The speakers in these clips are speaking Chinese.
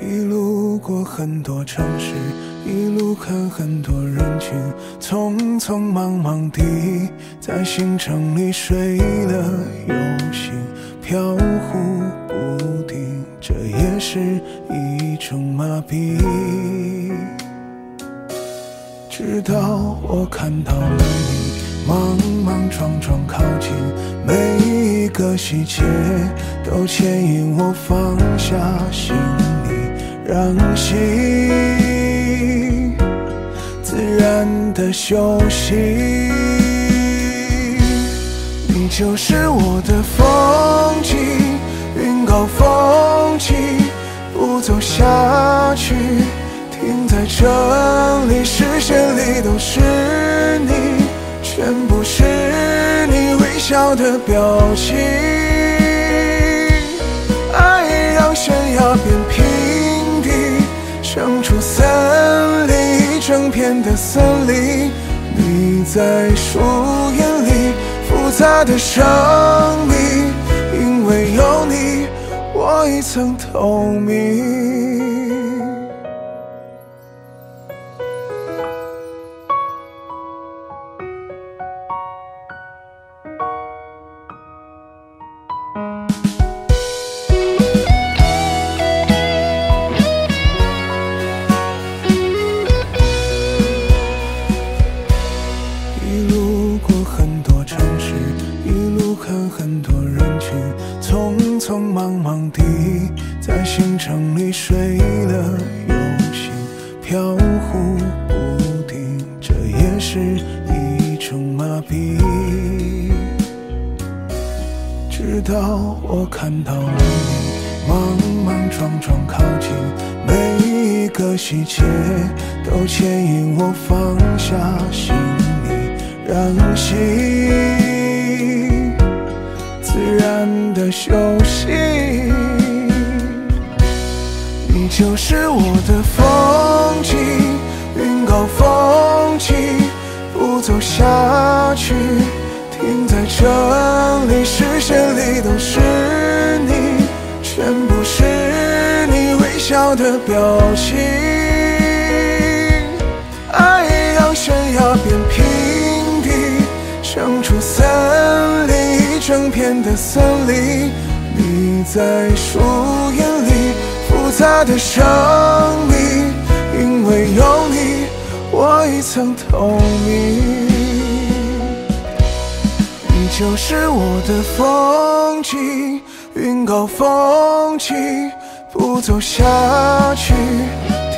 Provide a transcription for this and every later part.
一路过很多城市，一路看很多人群，匆匆忙忙地在行程里睡了又醒，飘忽不定，这也是一种麻痹。直到我看到了你，莽莽撞撞靠近，每一个细节都牵引我放下行李，让心自然的休息。你就是我的风景，云高风轻，不走下去。停在这里，视线里都是你，全部是你微笑的表情。爱让悬崖变平地，生出森林，一整片的森林。你在树荫里，复杂的生命，因为有你，我一层透明。睡了又醒，飘忽不定，这也是一种麻痹。直到我看到了你，莽莽撞撞靠近，每一个细节都牵引我放下行李，让心自然的休息。就是我的风景，云高风轻，不走下去。停在这里，视线里都是你，全部是你微笑的表情。爱让悬崖变平地，生出森林，一整片的森林。你在树眼里，复杂的生命，因为有你，我一层透明。你就是我的风景，云高风轻，不走下去。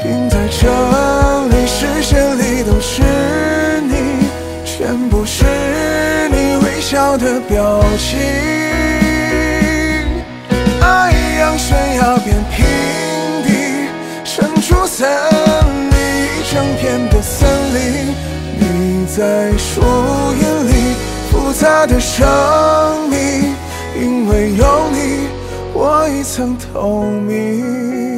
停在这里，视线里都是你，全部是你微笑的表情。在树荫里。复杂的生命，因为有你，我已曾透明。